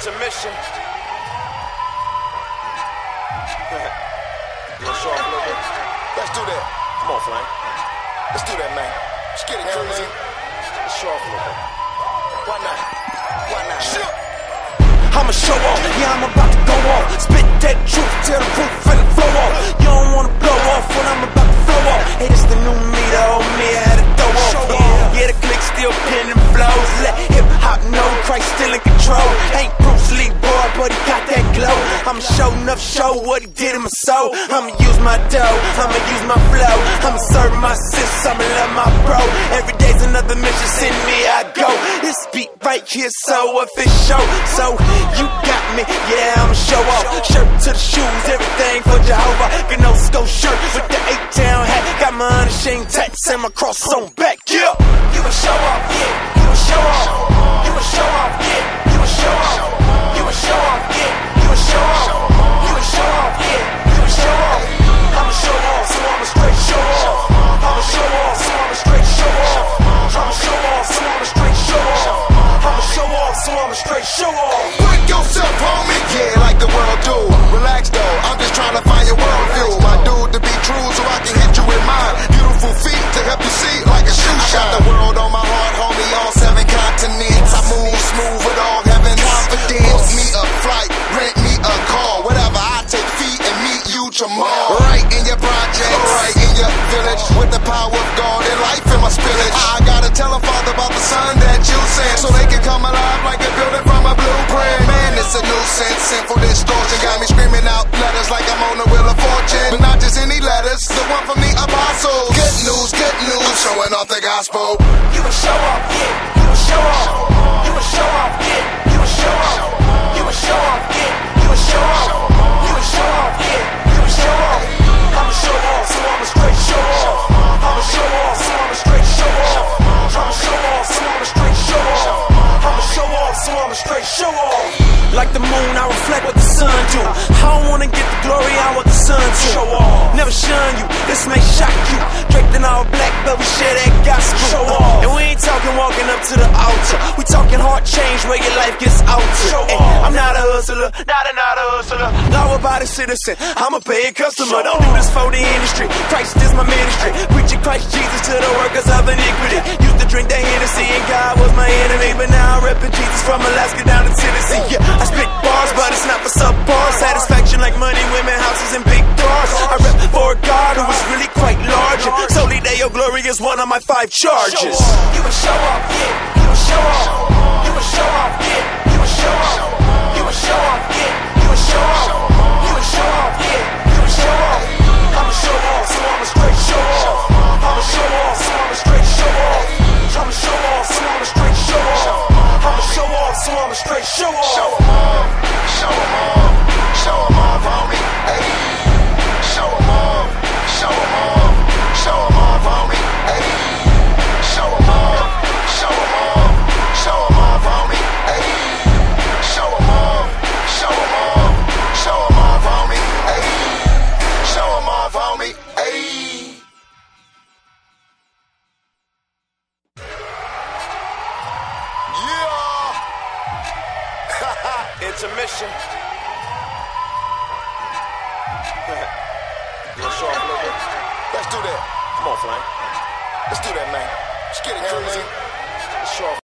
Intermission. wanna show off a little bit? Let's do that. Come on, Flame. Let's do that, man. Let's get it Hell, crazy. man. Let's show off a little bit. Why not? Why not? Sure. I'ma show off, yeah, I'm about to go off. Spit I'ma show enough, show what he did in my soul. I'ma use my dough, I'ma use my flow. I'ma serve my sis, I'ma love my bro. Every day's another mission, send me, I go. This beat right here, so official. So you got me, yeah, I'ma show off. Shirt to the shoes, everything for Jehovah. Gnosco shirt with the eight town hat. Got my unashamed tats and my cross on back, yeah. Meet you. Right in your project, right in your village, with the power of God and life in my spillage. I gotta tell a father about the son that you sent, so they can come alive like a building from a blueprint. Man, it's a nuisance, sinful distortion got me screaming out letters like I'm on the wheel of fortune. But not just any letters, the one from the apostles. Good news, good news, I'm showing off the gospel. Reflect what the sun do. I don't wanna get the glory, I want the sun to show off. Never shun you, this may shock you. Draped in all black, but we share that gospel. Show uh, off. And we ain't talking walking up to the altar. We talking heart change where your life gets altered. Show off. I'm not a hustler, not a not a hustler. Law abiding citizen, I'm a paying customer. Don't do this for the industry. Christ is my ministry. Preaching Christ Jesus to the workers of iniquity. Used to drink that Hennessy and God was my enemy, but now I'm repping Jesus from Alaska down to Tennessee. Yeah, I cars. I rep for a God who is really quite large. And Soli Deo Gloria is one of my five charges. You a show off, yeah. Intermission. you wanna show off a little bit? Let's do that. Come on, Flame. Let's do that, man. Let's get it crazy. man.